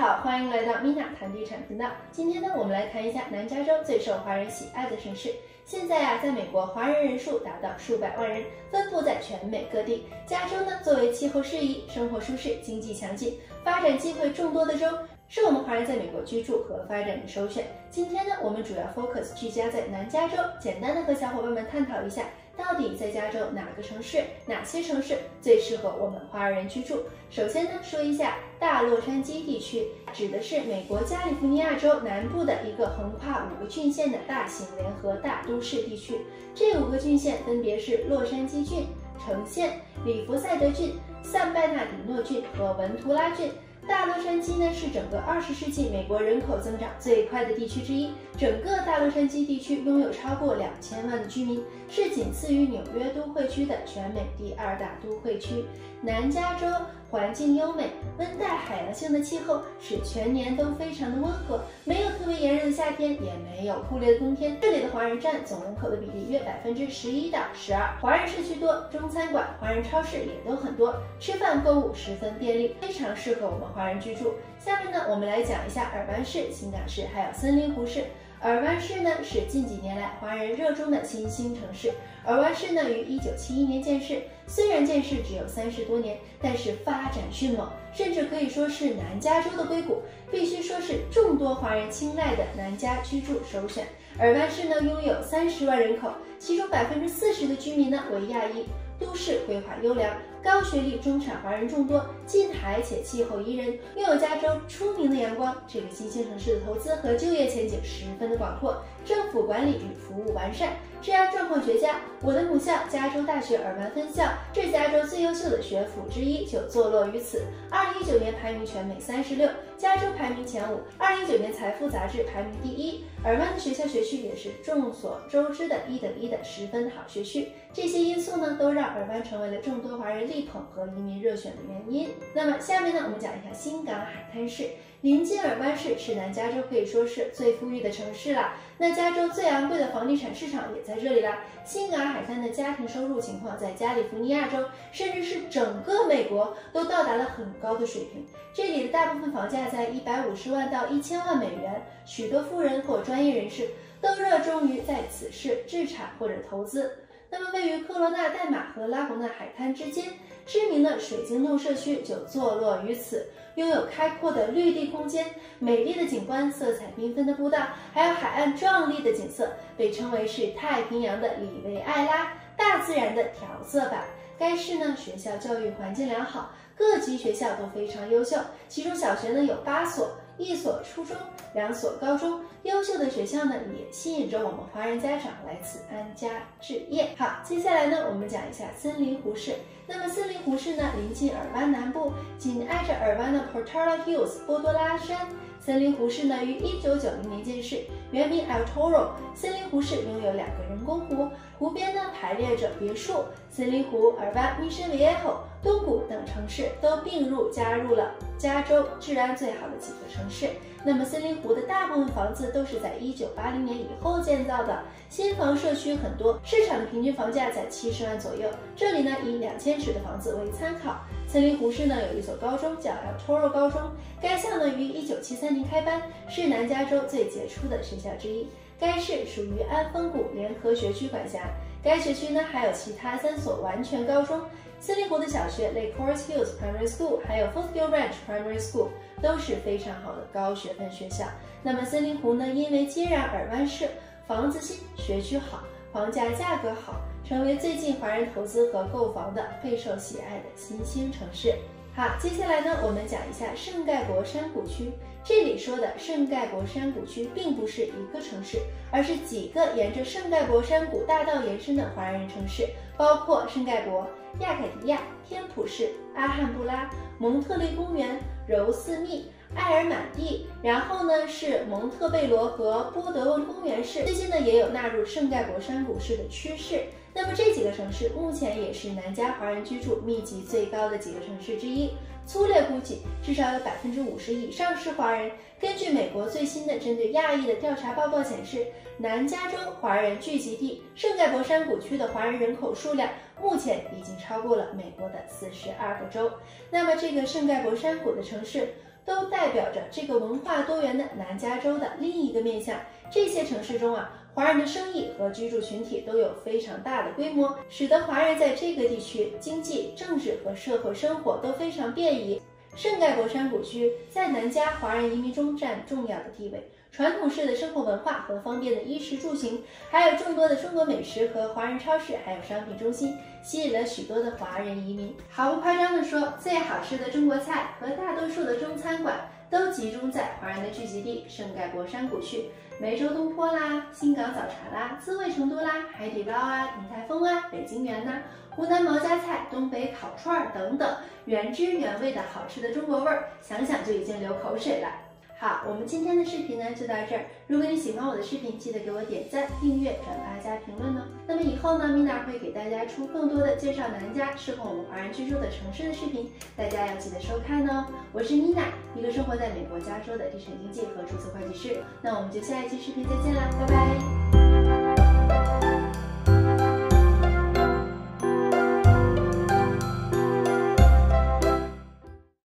好，欢迎来到 Mina 谈地产频道。今天呢，我们来谈一下南加州最受华人喜爱的城市。现在啊，在美国华人人数达到数百万人，分布在全美各地。加州呢，作为气候适宜、生活舒适、经济强劲、发展机会众多的州，是我们华人在美国居住和发展的首选。今天呢，我们主要 focus 聚焦在南加州，简单的和小伙伴们探讨一下。到底在加州哪个城市、哪些城市最适合我们华人居住？首先呢，说一下大洛杉矶地区，指的是美国加利福尼亚州南部的一个横跨五个郡县的大型联合大都市地区。这五个郡县分别是洛杉矶郡、城县、里弗赛德郡、散拜纳迪诺郡和文图拉郡。大洛杉矶呢是整个二十世纪美国人口增长最快的地区之一，整个大洛杉矶地区拥有超过两千万的居民，是仅次于纽约都会区的全美第二大都会区。南加州环境优美，温带海洋性的气候使全年都非常的温和，没有特别炎热的夏天，也没有酷烈的冬天。这里的华人占总人口的比例约百分之十一到十二，华人社区多，中餐馆、华人超市也都很多，吃饭购物十分便利，非常适合我们华人居住。下面呢，我们来讲一下尔湾市、新港市还有森林湖市。尔湾市呢是近几年来华人热衷的新兴城市。尔湾市呢于一九七一年建市，虽然建市只有三十多年，但是发展迅猛，甚至可以说是南加州的硅谷，必须说是众多华人青睐的南加居住首选。尔湾市呢拥有三十万人口，其中百分之四十的居民呢为亚裔。都市规划优良，高学历中产华人众多，近海且气候宜人，拥有加州出名的阳光。这个新兴城市的投资和就业前景十分的广阔，政府管理与服务完善。治安状况绝佳，我的母校加州大学尔湾分校是加州最优秀的学府之一，就坐落于此。二零一九年排名全美三十六，加州排名前五。二零一九年财富杂志排名第一。尔湾的学校学区也是众所周知的一等一的十分好学区。这些因素呢，都让尔湾成为了众多华人力捧和移民热选的原因。那么下面呢，我们讲一下新港海滩市。临近尔湾市是南加州可以说是最富裕的城市了。那加州最昂贵的房地产市场也在这里了。新港海滩的家庭收入情况在加利福尼亚州，甚至是整个美国都到达了很高的水平。这里的大部分房价在一百五十万到一千万美元。许多富人或专业人士都热衷于在此市置产或者投资。那么位于科罗纳代码和拉贡纳海滩之间，知名的水晶洞社区就坐落于此。拥有开阔的绿地空间、美丽的景观、色彩缤纷的步道，还有海岸壮丽的景色，被称为是太平洋的里维埃拉，大自然的调色板。该市呢，学校教育环境良好，各级学校都非常优秀，其中小学呢有八所。一所初中，两所高中，优秀的学校呢，也吸引着我们华人家长来此安家置业。好，接下来呢，我们讲一下森林湖市。那么森林湖市呢，临近尔湾南部，紧挨着尔湾的 Portola Hills 波多拉山。森林湖市呢，于一九九零年建市，原名 El Toro。森林湖市拥有两个人工湖，湖边呢排列着别墅。森林湖、尔湾、Mission Viejo、东谷等城市都并入加入了加州治安最好的几个城市。那么森林湖的大部分房子都是在一九八零年以后建造的，新房社区很多，市场的平均房价在七十万左右。这里呢以两千尺的房子为参考。森林湖市呢有一所高中叫 El Toro 高中，该校呢于一九七三年开班，是南加州最杰出的学校之一。该市属于安丰谷联合学区管辖。该学区呢还有其他三所完全高中。森林湖的小学 Lake Forest Hills Primary School 还有 Foothill Ranch Primary School 都是非常好的高学分学校。那么森林湖呢，因为接壤尔湾市，房子新，学区好，房价价格好。成为最近华人投资和购房的备受喜爱的新兴城市。好，接下来呢，我们讲一下圣盖博山谷区。这里说的圣盖博山谷区并不是一个城市，而是几个沿着圣盖博山谷大道延伸的华人城市，包括圣盖博、亚凯迪亚、天普市、阿汉布拉、蒙特利公园、柔斯密。埃尔满地，然后呢是蒙特贝罗和波德温公园市，最近呢也有纳入圣盖博山谷市的趋势。那么这几个城市目前也是南加华人居住密集最高的几个城市之一。粗略估计，至少有百分之五十以上是华人。根据美国最新的针对亚裔的调查报告显示，南加州华人聚集地圣盖博山谷区的华人人口数量目前已经超过了美国的四十二个州。那么这个圣盖博山谷的城市。都代表着这个文化多元的南加州的另一个面向。这些城市中啊，华人的生意和居住群体都有非常大的规模，使得华人在这个地区经济、政治和社会生活都非常便宜。圣盖博山谷区在南加华人移民中占重要的地位，传统式的生活文化和方便的衣食住行，还有众多的中国美食和华人超市，还有商品中心，吸引了许多的华人移民。毫不夸张地说，最好吃的中国菜和大多数的中餐馆都集中在华人的聚集地圣盖博山谷区。梅州东坡啦，新港早茶啦，滋味成都啦，海底捞啊，鼎泰丰啊，北京园呐，湖南毛家菜，东北烤串儿等等，原汁原味的好吃的中国味儿，想想就已经流口水了。好，我们今天的视频呢就到这儿。如果你喜欢我的视频，记得给我点赞、订阅、转发加评论哦。那么以后呢，米娜会给大家出更多的介绍南加适合我们华人居住的城市的视频，大家要记得收看哦。我是米娜，一个生活在美国加州的地产经纪和注册会计师。那我们就下一期视频再见啦，拜拜。